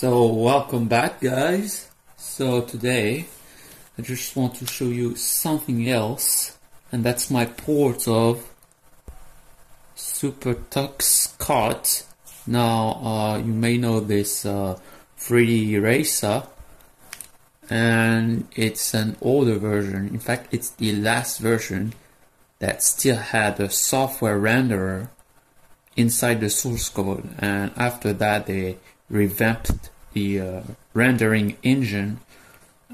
So welcome back guys. So today I just want to show you something else and that's my port of Super Tux Kart. Now uh, you may know this uh, 3D eraser and it's an older version. In fact it's the last version that still had a software renderer inside the source code and after that they revamped the uh, rendering engine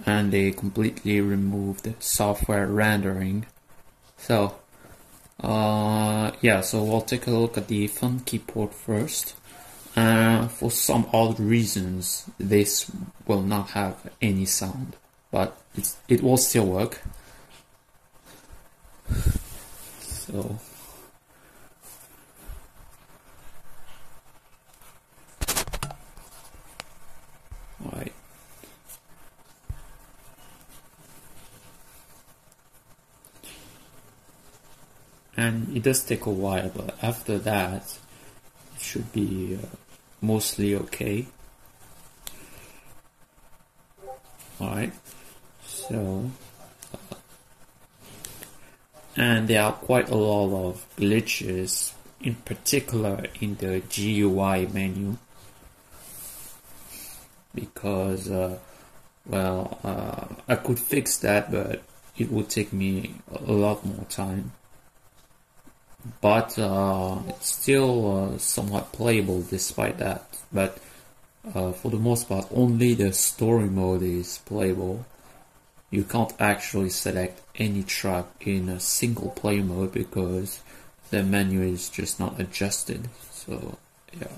and they completely removed software rendering. So uh, yeah so we'll take a look at the Funkey port first. Uh, for some odd reasons this will not have any sound but it will still work. So And it does take a while, but after that, it should be uh, mostly okay. Alright, so, uh, and there are quite a lot of glitches, in particular in the GUI menu because uh, well uh, I could fix that but it would take me a lot more time but uh, it's still uh, somewhat playable despite that. But uh, for the most part only the story mode is playable. You can't actually select any track in a single play mode because the menu is just not adjusted. So yeah.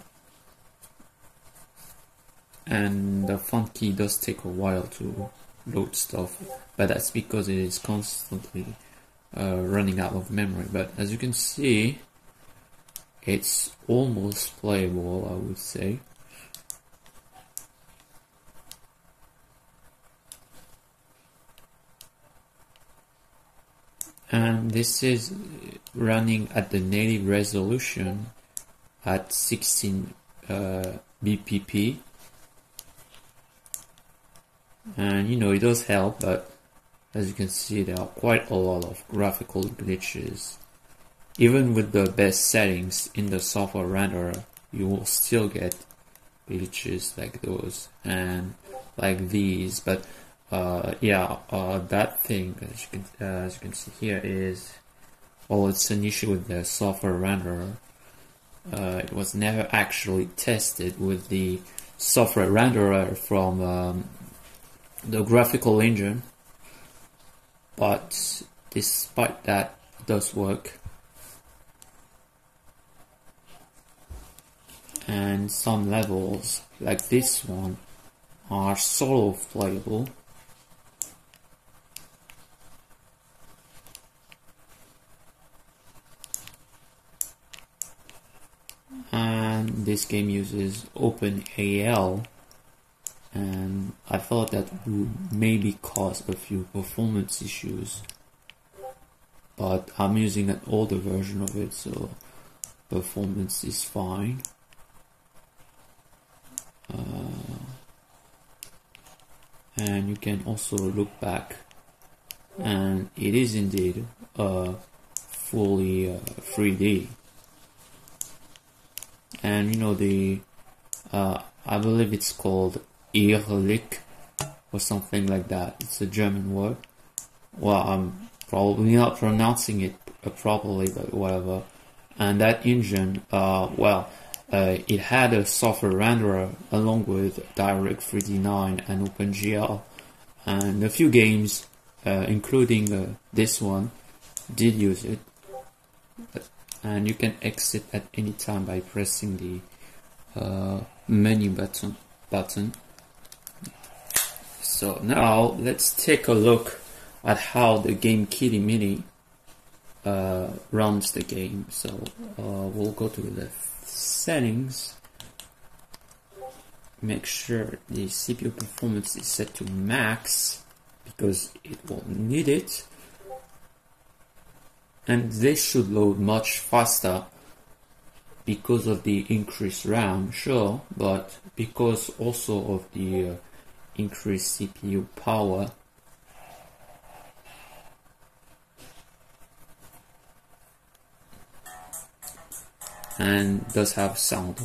And the Funkey does take a while to load stuff but that's because it is constantly uh, running out of memory. But as you can see it's almost playable I would say. And this is running at the native resolution at 16 uh, BPP and you know it does help but as you can see there are quite a lot of graphical glitches. Even with the best settings in the software renderer you will still get glitches like those and like these. But uh, yeah uh, that thing as you, can, uh, as you can see here is well it's an issue with the software renderer. Uh, it was never actually tested with the software renderer from um, the graphical engine but despite that it does work. And some levels like this one are solo playable. And this game uses OpenAL and I thought that would maybe cause a few performance issues. But I'm using an older version of it so performance is fine. Uh, and you can also look back and it is indeed uh, fully uh, 3D and you know the uh, I believe it's called Irrlicht or something like that. It's a German word. Well, I'm probably not pronouncing it properly, but whatever. And that engine, uh, well, uh, it had a software renderer along with Direct 3D9 and OpenGL, and a few games, uh, including uh, this one, did use it. And you can exit at any time by pressing the uh, menu button. button. So now let's take a look at how the GameKiddy Mini uh, runs the game. So uh, we'll go to the settings, make sure the CPU performance is set to max because it will need it. And this should load much faster because of the increased RAM, sure, but because also of the uh, increased CPU power. And does have sound.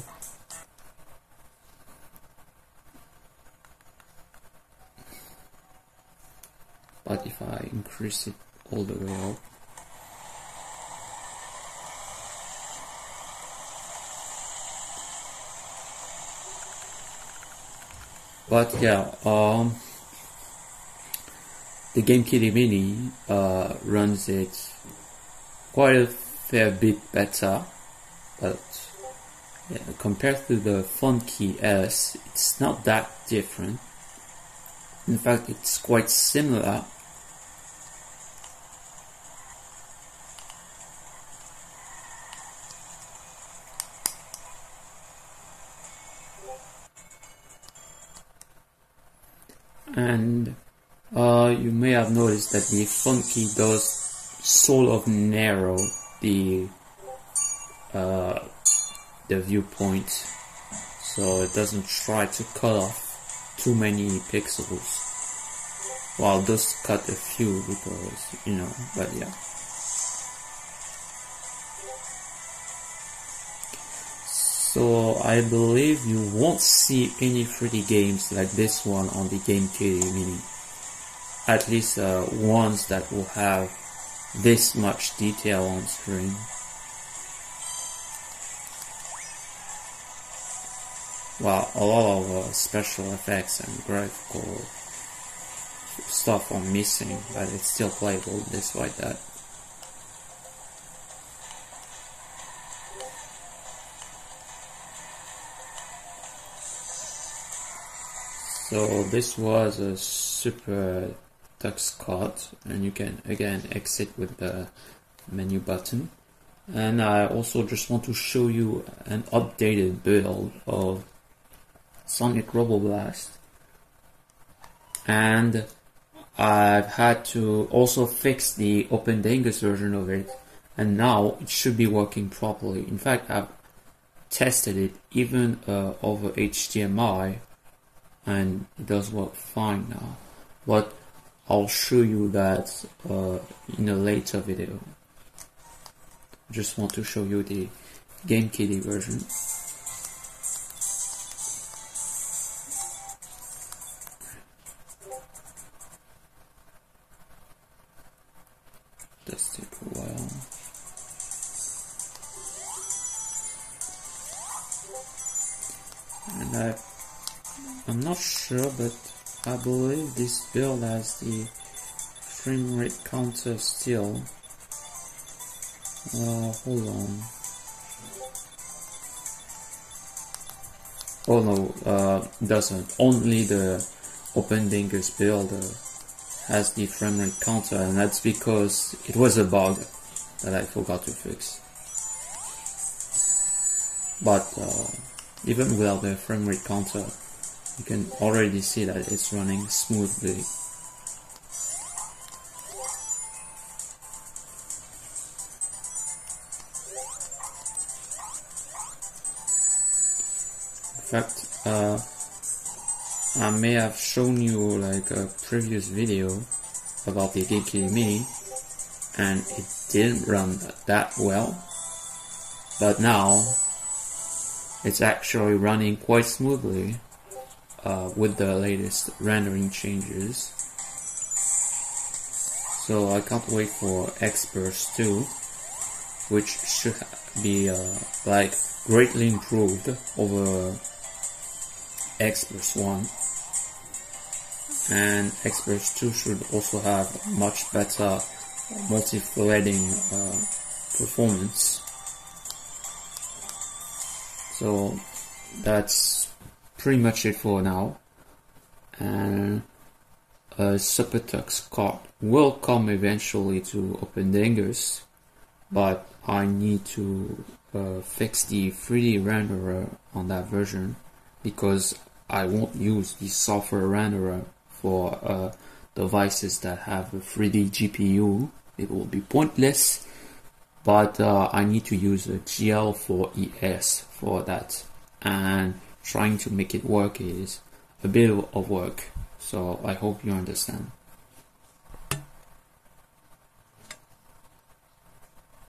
But if I increase it all the way up, But yeah, um, the GameKiddy Mini uh, runs it quite a fair bit better, but yeah, compared to the Funkey S, it's not that different. In fact, it's quite similar. And uh, you may have noticed that the Funkey does sort of narrow the uh, the viewpoint. So it doesn't try to cut off too many pixels. Well it does cut a few because you know but yeah So I believe you won't see any 3D games like this one on the GameCube Mini. At least uh, ones that will have this much detail on screen. Well, a lot of uh, special effects and graphical stuff are missing, but it's still playable despite that. So this was a super tux card and you can again exit with the menu button. And I also just want to show you an updated build of Sonic Robo Blast. And I've had to also fix the OpenDingux version of it and now it should be working properly. In fact, I've tested it even uh, over HDMI and it does work fine now. But I'll show you that uh, in a later video. Just want to show you the GameKiddy version. Does take a while. And I I'm not sure, but I believe this build has the frame rate counter still. Uh, hold on. Oh no, uh, doesn't. Only the OpenDingux build uh, has the frame rate counter, and that's because it was a bug that I forgot to fix. But uh, even without the frame rate counter, you can already see that it's running smoothly. In fact, uh, I may have shown you like a previous video about the GameKiddy Mini and it didn't run that well but now it's actually running quite smoothly uh, with the latest rendering changes. So I can't wait for X-Burst 2, which should be uh, like greatly improved over X-Burst 1. And X-Burst 2 should also have much better multi-threading uh, performance. So that's pretty much it for now. And a SuperTuxKart will come eventually to OpenDingux, but I need to uh, fix the 3D renderer on that version because I won't use the software renderer for uh, devices that have a 3D GPU. It will be pointless but uh, I need to use a GL4ES for that and trying to make it work is a bit of work. So I hope you understand